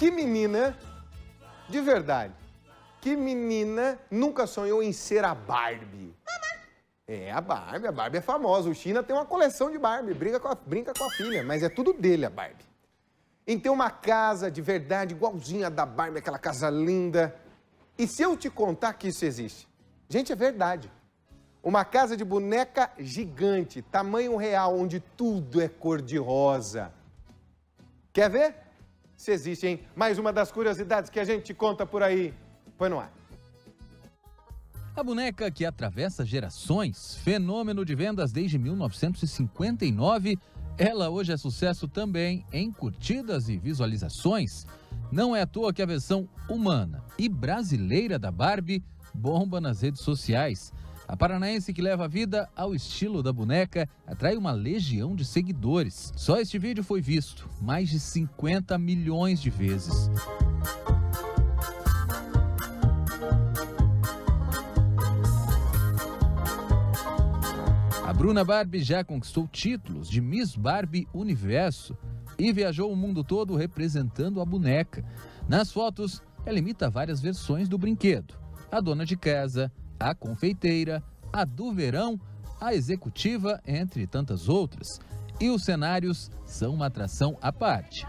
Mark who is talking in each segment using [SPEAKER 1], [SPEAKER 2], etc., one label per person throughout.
[SPEAKER 1] Que menina, de verdade, que menina nunca sonhou em ser a Barbie? É, a Barbie, a Barbie é famosa. O China tem uma coleção de Barbie, brinca com a, brinca com a filha, mas é tudo dele a Barbie. Em ter uma casa de verdade, igualzinha a da Barbie, aquela casa linda. E se eu te contar que isso existe? Gente, é verdade. Uma casa de boneca gigante, tamanho real, onde tudo é cor-de-rosa. Quer ver? Se existe, hein? Mais uma das curiosidades que a gente conta por aí. Põe no ar.
[SPEAKER 2] A boneca que atravessa gerações, fenômeno de vendas desde 1959, ela hoje é sucesso também em curtidas e visualizações. Não é à toa que a versão humana e brasileira da Barbie bomba nas redes sociais. A paranaense que leva a vida ao estilo da boneca atrai uma legião de seguidores. Só este vídeo foi visto mais de 50 milhões de vezes. A Bruna Barbie já conquistou títulos de Miss Barbie Universo e viajou o mundo todo representando a boneca. Nas fotos, ela imita várias versões do brinquedo: a dona de casa, a confeiteira, a do verão, a executiva, entre tantas outras. E os cenários são uma atração à parte.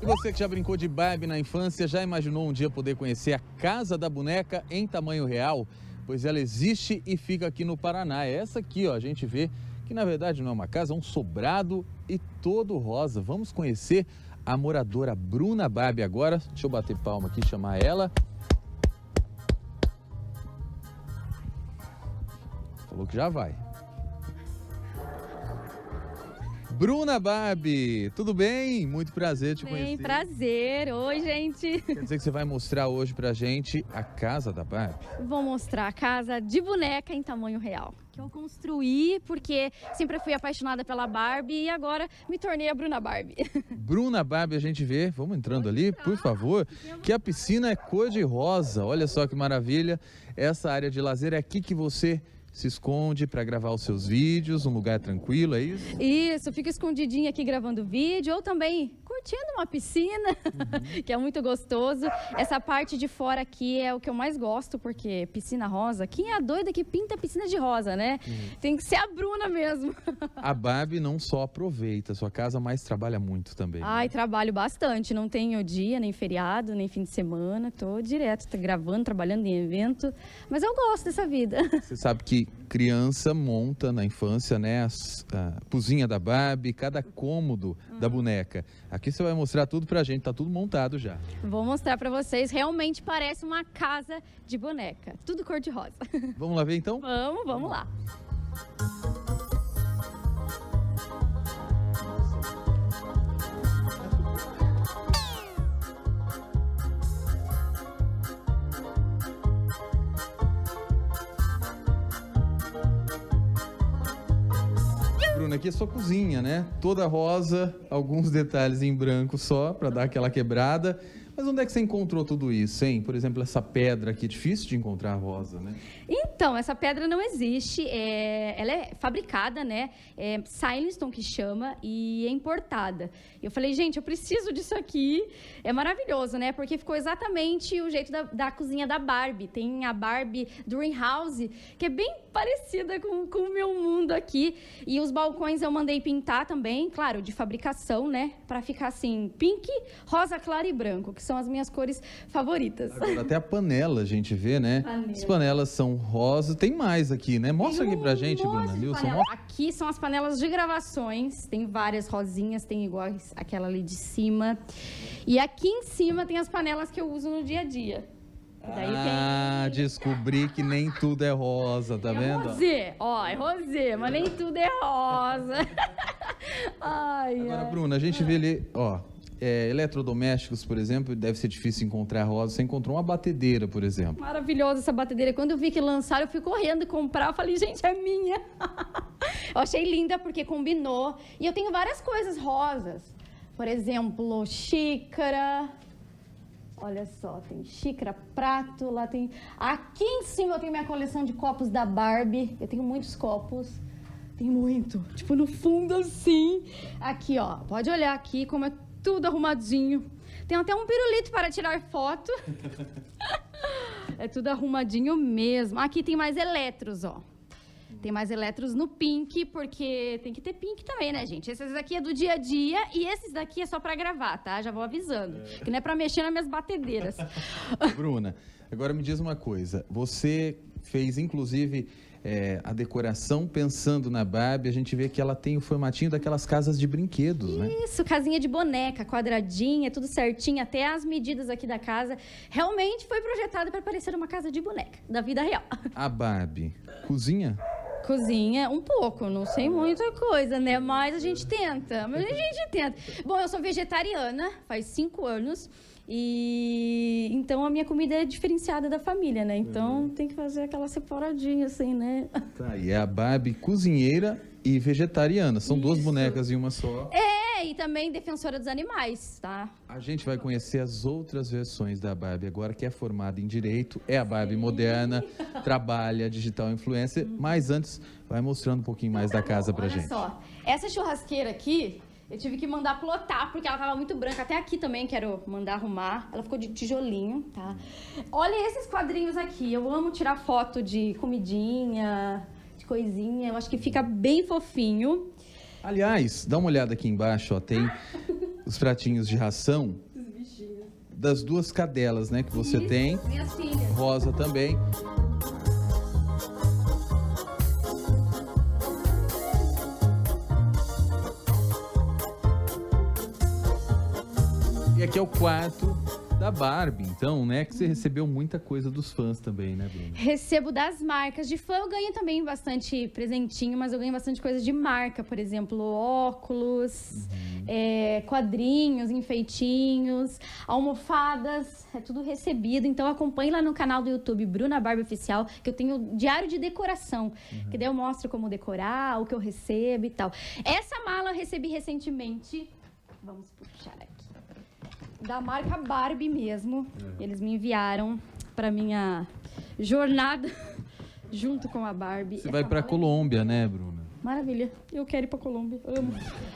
[SPEAKER 2] E você que já brincou de Barbie na infância, já imaginou um dia poder conhecer a Casa da Boneca em tamanho real? Pois ela existe e fica aqui no Paraná. É essa aqui, ó, a gente vê que na verdade não é uma casa, é um sobrado e todo rosa. Vamos conhecer a moradora Bruna Barbie agora. Deixa eu bater palma aqui, chamar ela. Falou que já vai. Bruna Barbie, tudo bem? Muito prazer te
[SPEAKER 3] bem,
[SPEAKER 2] conhecer.
[SPEAKER 3] prazer. Oi, gente.
[SPEAKER 2] Quer dizer que você vai mostrar hoje pra gente a casa da Barbie?
[SPEAKER 3] Vou mostrar a casa de boneca em tamanho real. Que eu construí porque sempre fui apaixonada pela Barbie e agora me tornei a Bruna Barbie.
[SPEAKER 2] Bruna Barbie, a gente vê, vamos entrando ali, por favor, que a piscina é cor de rosa. Olha só que maravilha. Essa área de lazer é aqui que você se esconde para gravar os seus vídeos, um lugar tranquilo, é isso?
[SPEAKER 3] Isso, fico escondidinha aqui gravando vídeo ou também curtindo uma piscina, uhum. que é muito gostoso. Essa parte de fora aqui é o que eu mais gosto, porque piscina rosa, quem é a doida que pinta piscina de rosa, né? Uhum. Tem que ser a Bruna mesmo.
[SPEAKER 2] A Barbie não só aproveita sua casa, mas trabalha muito também.
[SPEAKER 3] Ai, né? trabalho bastante, não tenho dia, nem feriado, nem fim de semana, tô direto, tô gravando, trabalhando em evento, mas eu gosto dessa vida.
[SPEAKER 2] Você sabe que criança monta na infância, né, a cozinha da Barbie, cada cômodo uhum. da boneca. Aqui você vai mostrar tudo pra gente, tá tudo montado já.
[SPEAKER 3] Vou mostrar pra vocês, realmente parece uma casa de boneca, tudo cor de rosa.
[SPEAKER 2] Vamos lá ver então?
[SPEAKER 3] Vamos, vamos lá.
[SPEAKER 2] Aqui é sua cozinha, né? Toda rosa, alguns detalhes em branco só, para dar aquela quebrada. Mas onde é que você encontrou tudo isso, hein? Por exemplo, essa pedra aqui, difícil de encontrar rosa, né?
[SPEAKER 3] Então, essa pedra não existe, é, ela é fabricada, né? É Sileston que chama e é importada. Eu falei, gente, eu preciso disso aqui. É maravilhoso, né? Porque ficou exatamente o jeito da, da cozinha da Barbie. Tem a Barbie Dream House, que é bem parecida com, com o meu mundo aqui. E os balcões eu mandei pintar também, claro, de fabricação, né? Para ficar assim, pink, rosa clara e branco, que são as minhas cores favoritas.
[SPEAKER 2] Agora, até a panela a gente vê, né? Panela. As panelas são rosas. Tem mais aqui, né? Mostra aqui pra gente, Bruna Nilson.
[SPEAKER 3] Aqui são as panelas de gravações. Tem várias rosinhas, tem iguais aquela ali de cima. E aqui em cima tem as panelas que eu uso no dia a dia.
[SPEAKER 2] Ah, tem... descobri que nem tudo é rosa, tá
[SPEAKER 3] é
[SPEAKER 2] vendo?
[SPEAKER 3] Rosé, ó, é rosé, mas nem tudo é rosa.
[SPEAKER 2] ai, Agora, ai. Bruna, a gente vê ali, ó, é, eletrodomésticos, por exemplo, deve ser difícil encontrar rosa. Você encontrou uma batedeira, por exemplo.
[SPEAKER 3] Maravilhosa essa batedeira. Quando eu vi que lançaram, eu fui correndo comprar. Eu falei, gente, é minha. eu achei linda porque combinou. E eu tenho várias coisas rosas. Por exemplo, xícara. Olha só, tem xícara, prato, lá tem... Aqui em cima eu tenho minha coleção de copos da Barbie. Eu tenho muitos copos. Tem muito. Tipo, no fundo assim. Aqui, ó. Pode olhar aqui como é tudo arrumadinho. Tem até um pirulito para tirar foto. é tudo arrumadinho mesmo. Aqui tem mais eletros, ó. Tem mais eletros no pink, porque tem que ter pink também, né, gente? Esses aqui é do dia a dia e esses daqui é só para gravar, tá? Já vou avisando. É. Que não é para mexer nas minhas batedeiras.
[SPEAKER 2] Bruna, agora me diz uma coisa. Você fez, inclusive, é, a decoração pensando na Barbie, a gente vê que ela tem o formatinho daquelas casas de brinquedos,
[SPEAKER 3] Isso,
[SPEAKER 2] né?
[SPEAKER 3] Isso, casinha de boneca, quadradinha, tudo certinho, até as medidas aqui da casa. Realmente foi projetada para parecer uma casa de boneca, da vida real.
[SPEAKER 2] A Barbie cozinha?
[SPEAKER 3] Cozinha um pouco, não sei muita coisa, né? Mas a gente tenta, mas a gente tenta. Bom, eu sou vegetariana, faz cinco anos. E então a minha comida é diferenciada da família, né? Então uhum. tem que fazer aquela separadinha assim, né?
[SPEAKER 2] Tá, e é a Barbie cozinheira e vegetariana. São Isso. duas bonecas em uma só.
[SPEAKER 3] É, e também defensora dos animais, tá?
[SPEAKER 2] A gente vai conhecer as outras versões da Barbie agora, que é formada em direito, é a Barbie Sim. moderna, trabalha digital influencer, uhum. mas antes vai mostrando um pouquinho mais da casa pra
[SPEAKER 3] Olha
[SPEAKER 2] gente.
[SPEAKER 3] Olha só, essa churrasqueira aqui, eu tive que mandar plotar, porque ela tava muito branca. Até aqui também quero mandar arrumar. Ela ficou de tijolinho, tá? Olha esses quadrinhos aqui. Eu amo tirar foto de comidinha, de coisinha. Eu acho que fica bem fofinho.
[SPEAKER 2] Aliás, dá uma olhada aqui embaixo, ó. Tem os pratinhos de ração das duas cadelas, né, que você Isso, tem.
[SPEAKER 3] Minhas filhas.
[SPEAKER 2] Rosa também. E aqui é o quarto da Barbie, então, né? Que você recebeu muita coisa dos fãs também, né, Bruna?
[SPEAKER 3] Recebo das marcas. De fã eu ganho também bastante presentinho, mas eu ganho bastante coisa de marca, por exemplo, óculos, uhum. é, quadrinhos, enfeitinhos, almofadas, é tudo recebido. Então acompanhe lá no canal do YouTube Bruna Barbie Oficial, que eu tenho diário de decoração, uhum. que daí eu mostro como decorar, o que eu recebo e tal. Essa mala eu recebi recentemente. Vamos puxar aqui da marca Barbie mesmo. É. Eles me enviaram para minha jornada junto com a Barbie.
[SPEAKER 2] Você vai para a Colômbia, né, Bruna?
[SPEAKER 3] Maravilha. Eu quero ir para Colômbia. Amo.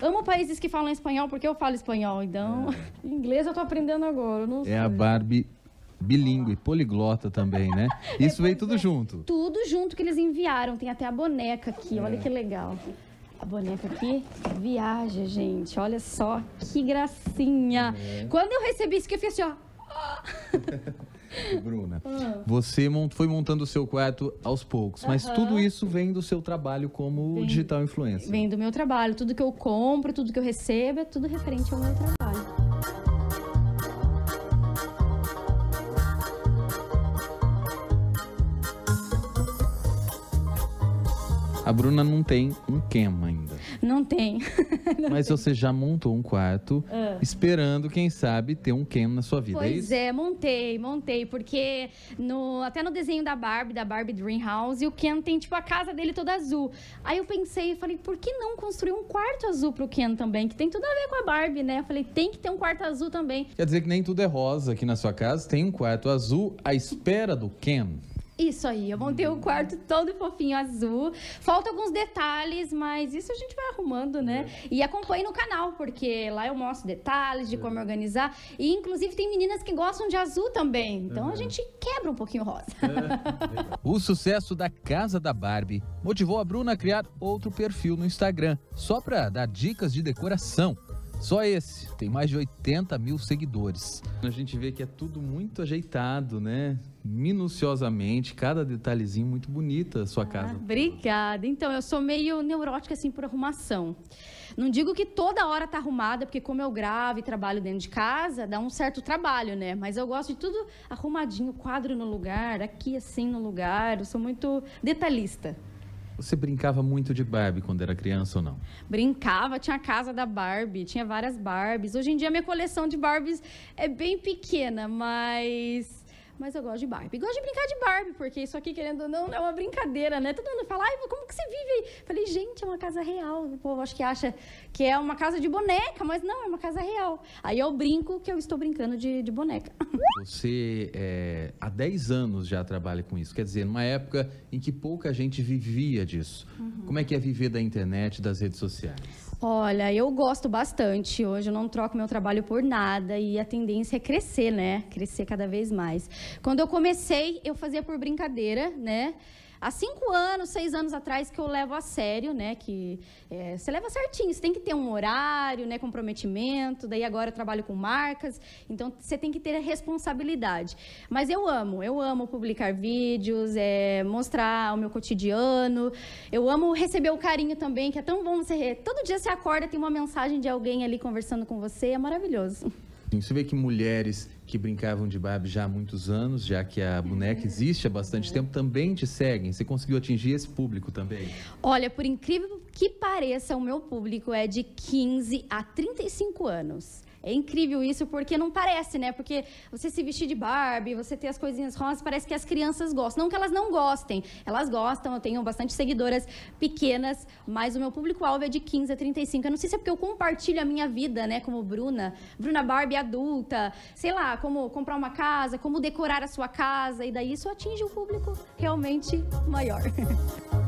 [SPEAKER 3] Amo países que falam espanhol porque eu falo espanhol. Então, é. inglês eu tô aprendendo agora. é
[SPEAKER 2] sei. a Barbie bilíngue, poliglota também, né? Isso veio tudo é. junto.
[SPEAKER 3] Tudo junto que eles enviaram. Tem até a boneca aqui. Olha é. que legal. A boneca aqui viaja, gente. Olha só que gracinha. É. Quando eu recebi isso, que eu fiz assim, ó.
[SPEAKER 2] Bruna, ah. você foi montando o seu quarto aos poucos, mas tudo isso vem do seu trabalho como vem, digital influencer.
[SPEAKER 3] Vem do meu trabalho. Tudo que eu compro, tudo que eu recebo, é tudo referente ao meu trabalho.
[SPEAKER 2] A Bruna não tem um Ken ainda.
[SPEAKER 3] Não tem.
[SPEAKER 2] não Mas tem. você já montou um quarto uh. esperando, quem sabe, ter um Ken na sua vida,
[SPEAKER 3] é
[SPEAKER 2] pois
[SPEAKER 3] é, é, montei, montei. Porque no, até no desenho da Barbie, da Barbie Dream House, o Ken tem, tipo, a casa dele toda azul. Aí eu pensei, falei, por que não construir um quarto azul pro Ken também? Que tem tudo a ver com a Barbie, né? Eu falei, tem que ter um quarto azul também.
[SPEAKER 2] Quer dizer que nem tudo é rosa aqui na sua casa. Tem um quarto azul à espera do Ken.
[SPEAKER 3] Isso aí, eu montei o um quarto todo fofinho azul. Falta alguns detalhes, mas isso a gente vai arrumando, né? É. E acompanhe no canal, porque lá eu mostro detalhes de é. como organizar. E inclusive tem meninas que gostam de azul também. Então a gente quebra um pouquinho rosa.
[SPEAKER 2] É. o sucesso da Casa da Barbie motivou a Bruna a criar outro perfil no Instagram, só para dar dicas de decoração. Só esse tem mais de 80 mil seguidores. A gente vê que é tudo muito ajeitado, né? Minuciosamente, cada detalhezinho muito bonita a sua ah, casa.
[SPEAKER 3] Obrigada. Então, eu sou meio neurótica assim por arrumação. Não digo que toda hora tá arrumada, porque como eu gravo e trabalho dentro de casa, dá um certo trabalho, né? Mas eu gosto de tudo arrumadinho, quadro no lugar, aqui assim no lugar. Eu sou muito detalhista.
[SPEAKER 2] Você brincava muito de Barbie quando era criança ou não?
[SPEAKER 3] Brincava, tinha a casa da Barbie, tinha várias Barbies. Hoje em dia minha coleção de Barbies é bem pequena, mas mas eu gosto de Barbie. Gosto de brincar de Barbie, porque isso aqui, querendo ou não, é uma brincadeira, né? Todo mundo fala, ai, como que você vive aí? Falei, gente, é uma casa real. O povo acho que acha que é uma casa de boneca, mas não, é uma casa real. Aí eu brinco que eu estou brincando de, de boneca.
[SPEAKER 2] Você é, há 10 anos já trabalha com isso. Quer dizer, numa época em que pouca gente vivia disso. Uhum. Como é que é viver da internet, das redes sociais?
[SPEAKER 3] Olha, eu gosto bastante. Hoje eu não troco meu trabalho por nada e a tendência é crescer, né? Crescer cada vez mais. Quando eu comecei, eu fazia por brincadeira, né? Há cinco anos, seis anos atrás que eu levo a sério, né? Que é, você leva certinho, você tem que ter um horário, né? Comprometimento. Daí agora eu trabalho com marcas, então você tem que ter a responsabilidade. Mas eu amo, eu amo publicar vídeos, é, mostrar o meu cotidiano. Eu amo receber o carinho também, que é tão bom você. Todo dia você acorda tem uma mensagem de alguém ali conversando com você, é maravilhoso.
[SPEAKER 2] Você vê que mulheres que brincavam de Barbie já há muitos anos, já que a boneca existe há bastante tempo, também te seguem. Você conseguiu atingir esse público também?
[SPEAKER 3] Olha, por incrível que pareça, o meu público é de 15 a 35 anos. É incrível isso, porque não parece, né? Porque você se vestir de Barbie, você ter as coisinhas rosas, parece que as crianças gostam. Não que elas não gostem, elas gostam, eu tenho bastante seguidoras pequenas, mas o meu público-alvo é de 15 a 35. Eu não sei se é porque eu compartilho a minha vida, né? Como Bruna, Bruna Barbie adulta, sei lá, como comprar uma casa, como decorar a sua casa, e daí isso atinge um público realmente maior.